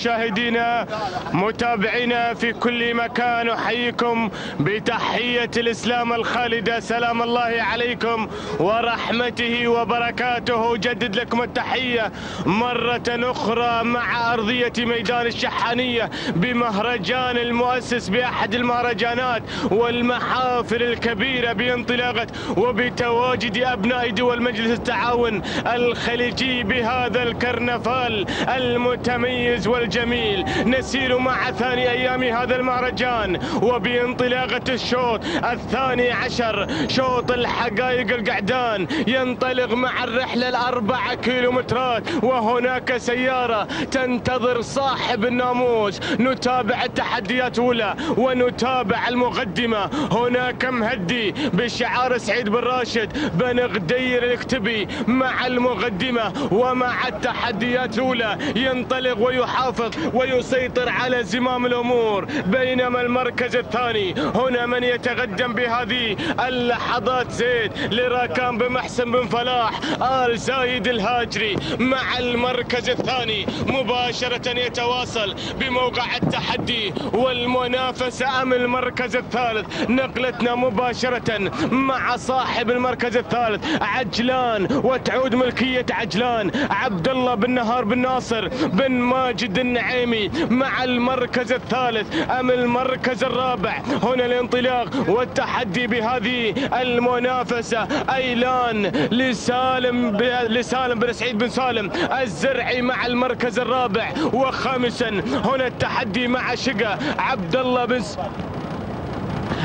مشاهدينا متابعينا في كل مكان أحييكم بتحية الإسلام الخالدة. سلام الله عليكم ورحمته وبركاته. جدد لكم التحية مرة أخرى مع أرضية ميدان الشحانية بمهرجان المؤسس بأحد المهرجانات والمحافل الكبيرة بانطلاقة وبتواجد أبناء دول مجلس التعاون الخليجي بهذا الكرنفال المتميز والجميل. الجميل نسير مع ثاني أيام هذا المهرجان وبانطلاقة الشوط الثاني عشر شوط الحقائق القعدان. ينطلق مع الرحلة الأربعة كيلومترات وهناك سيارة تنتظر صاحب الناموس. نتابع التحديات أولى ونتابع المقدمة. هناك مهدي بشعار سعيد بن راشد بن غدير الكتبي مع المقدمة ومع التحديات الأولى ينطلق ويحافظ يحافظ ويسيطر على زمام الأمور بينما المركز الثاني هنا من يتقدم بهذه اللحظات زيد لراكان بمحسن بن فلاح آل زايد الهاجري مع المركز الثاني مباشرة يتواصل بموقع التحدي والمنافسة أم المركز الثالث. نقلتنا مباشرة مع صاحب المركز الثالث عجلان وتعود ملكية عجلان عبد الله بن نهار بن ناصر بن ماجد النعيمي مع المركز الثالث أم المركز الرابع؟ هنا الانطلاق والتحدي بهذه المنافسة. أيلان لسالم لسالم بن سعيد بن سالم الزرعي مع المركز الرابع. وخامسا هنا التحدي مع شقة عبد الله بن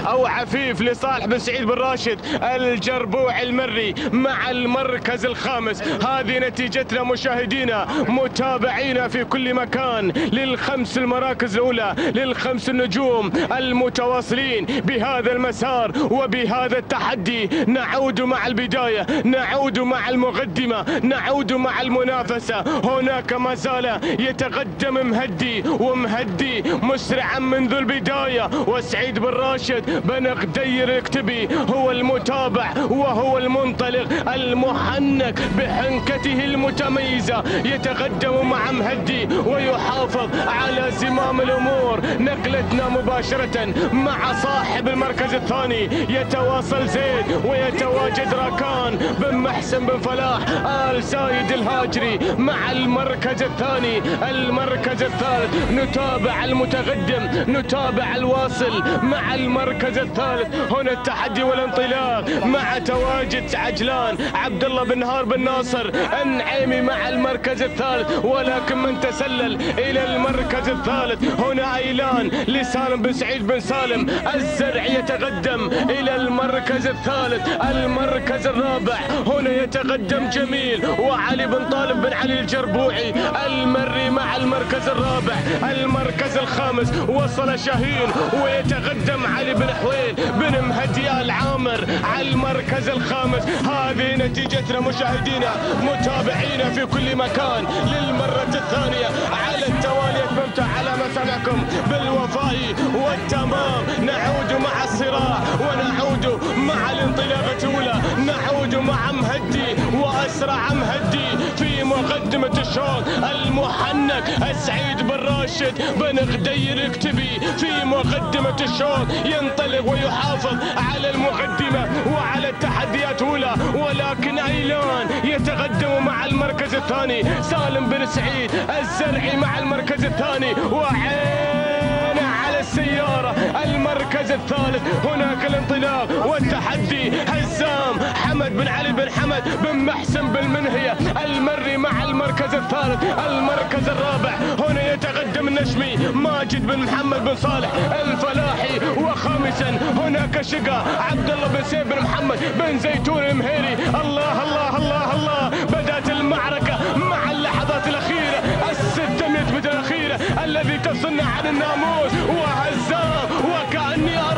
أو عفيف لصالح بن سعيد بن راشد الجربوع المري مع المركز الخامس. هذه نتيجتنا مشاهدينا متابعينا في كل مكان للخمس المراكز الأولى للخمس النجوم المتواصلين بهذا المسار وبهذا التحدي. نعود مع البداية نعود مع المقدمة نعود مع المنافسة. هناك ما زال يتقدم مهدي ومهدي مسرعا منذ البداية. وسعيد بن راشد بن غدير اكتبي هو المتابع وهو المنطلق المحنك بحنكته المتميزة يتقدم مع مهدي ويحافظ على زمام الأمور. نقلتنا مباشرة مع صاحب المركز الثاني يتواصل زيد ويتواجد راكان بن محسن بن فلاح آل سايد الهاجري مع المركز الثاني. المركز الثالث نتابع المتقدم نتابع الواصل مع المركز المركز الثالث. هنا التحدي والانطلاق مع تواجد عجلان عبد الله بن نهار بن ناصر. النعيمي مع المركز الثالث ولكن من تسلل إلى المركز الثالث. هنا أيلان لسالم بن سعيد بن سالم. الزرع يتقدم إلى المركز الثالث المركز الرابع. هنا يتقدم جميل وعلي بن طالب بن علي الجربوعي. المري مع المركز الرابع المركز الخامس. وصل شاهين ويتقدم علي بن حويل بن مهدي العامر على المركز الخامس. هذه نتيجتنا مشاهدينا متابعينا في كل مكان. للمرة الثانية على التوالي أتممت على مسامعكم بالوفاء والتمام. نعود مع الصراع ونعود مع الانطلاقة الأولى. نعود مع مهدي وأسرع مهدي. الشوط المحنك السعيد بن راشد بن غدير اكتبي في مقدمة الشوط ينطلق ويحافظ على المقدمة وعلى التحديات الأولى ولكن أيلان يتقدم مع المركز الثاني. سالم بن سعيد الزرعي مع المركز الثاني. وعين على السيارة المركز الثالث. هناك الانطلاق محسن بن منهية المري مع المركز الثالث المركز الرابع. هنا يتقدم النشمي ماجد بن محمد بن صالح الفلاحي. وخامسا هناك شقة عبد الله بن سيف بن محمد بن زيتون المهيري. الله الله الله الله. بدأت المعركة مع اللحظات الأخيرة الستمية متر الأخيرة الذي تفصلنا عن الناموس وهزام وكأني أرى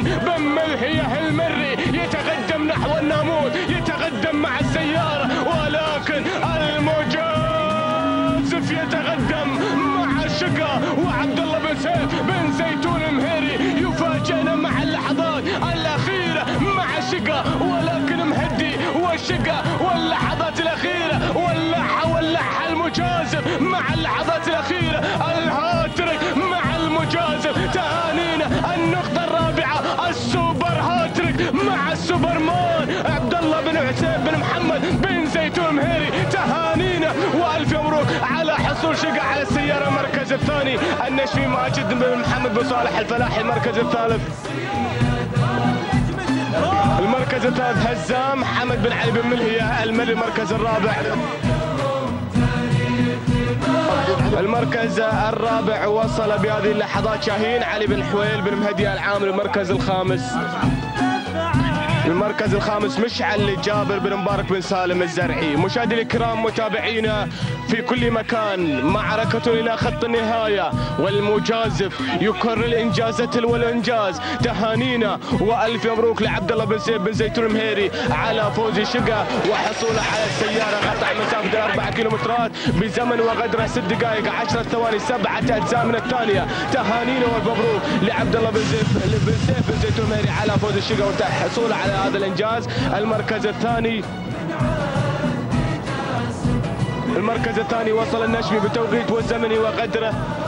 محسن بن ملهية المري. يتقدم نحو الناموس يتقدم مع السيارة ولكن المجازف يتقدم مع الشقة. وعبد الله بن سيف بن زيتون المهيري يفاجئنا مع اللحظات الأخيرة والشقة ولكن مهدي والشقة واللحظات الأخيرة واللحة واللحة المجازف مع اللحظات الأخيرة. الهاتريك مع المجازف تهانينا النقطة الرابعة السوبر السوبرمان عبد الله بن حسين بن محمد بن زيتون مهيري. تهانينا وألف مبروك على حصول شقة على السيارة المركز الثاني. النشمي ماجد بن محمد بن صالح الفلاحي المركز الثالث. المركز الثالث هزام حمد بن علي بن ملهية المري المركز الرابع. المركز الرابع وصل بهذه اللحظات شاهين علي بن حويل بن مهدي العامل المركز الخامس. المركز الخامس مشعل جابر بن مبارك بن سالم الزرعي. مشاهدي الكرام متابعينا في كل مكان معركة إلى خط النهاية والمجازف يكرر الإنجاز تلو الإنجاز تهانينا وألف مبروك لعبد الله بن سيف بن زيتون المهيري على فوز شقة وحصوله على السيارة قطع مسافة أربعة كيلومترات بزمن وقدره ست دقائق عشرة ثواني سبعة أجزاء من الثانية تهانينا والف مبروك لعبد الله بن سيف بن زيتون المهيري على فوز الشقة وحصوله على هذا الإنجاز. المركز الثاني المركز الثاني وصل النشمي بتوقيت والزمني وقدره.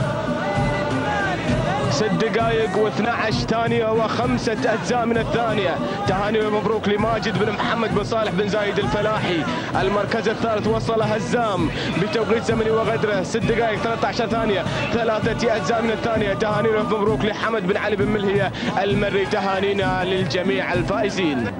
ست دقائق و12 ثانية وخمسة أجزاء من الثانية. تهاني ومبروك لماجد بن محمد بن صالح بن زايد الفلاحي. المركز الثالث وصل هزام بتوقيت زمني وقدره ست دقائق 13 ثانية. ثلاثة أجزاء من الثانية. تهاني ومبروك لحمد بن علي بن ملهية المري. تهانينا للجميع الفائزين.